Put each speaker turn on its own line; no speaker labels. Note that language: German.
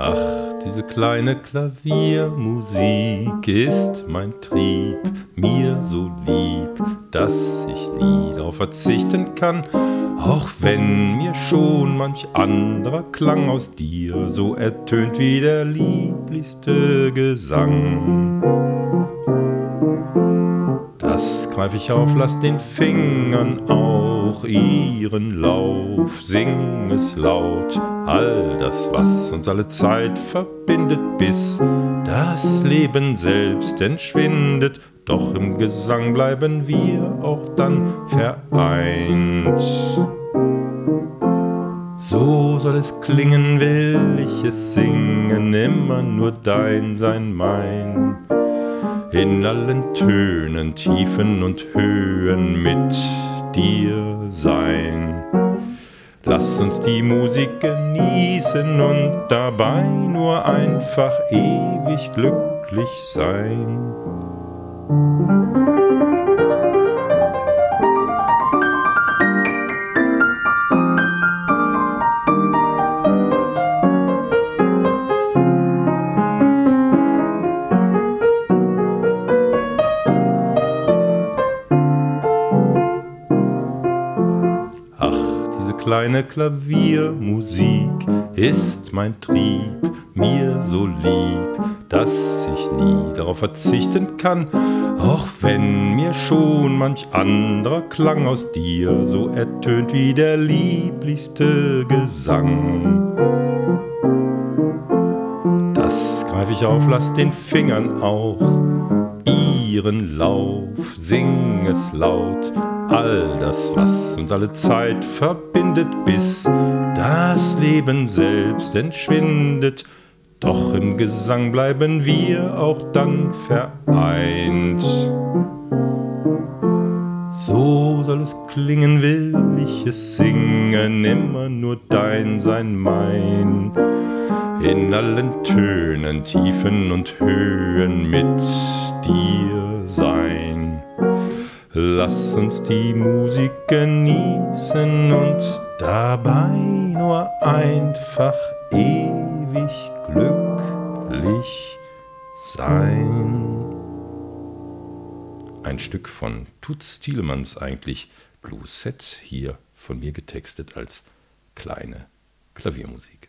Ach, diese kleine Klaviermusik ist mein Trieb, mir so lieb, dass ich nie darauf verzichten kann, auch wenn mir schon manch anderer Klang aus dir so ertönt wie der lieblichste Gesang. Greif ich auf, lass den Fingern auch ihren Lauf, sing es laut, all das, was uns alle Zeit verbindet, bis das Leben selbst entschwindet, doch im Gesang bleiben wir auch dann vereint. So soll es klingen, will ich es singen, immer nur dein sein mein in allen Tönen, Tiefen und Höhen mit dir sein. Lass uns die Musik genießen und dabei nur einfach ewig glücklich sein. Kleine Klaviermusik ist mein Trieb, mir so lieb, dass ich nie darauf verzichten kann, auch wenn mir schon manch anderer Klang aus dir so ertönt wie der lieblichste Gesang. Das greif ich auf, lass den Fingern auch ihren Lauf, sing es laut, all das, was uns alle Zeit verbindet, bis das Leben selbst entschwindet. Doch im Gesang bleiben wir auch dann vereint. So soll es klingen, will ich es singen, immer nur dein sein mein. In allen Tönen, Tiefen und Höhen mit dir sein. Lass uns die Musik genießen und dabei nur einfach ewig glücklich sein. Ein Stück von Tutz Thielemanns eigentlich Blue Set, hier von mir getextet als kleine Klaviermusik.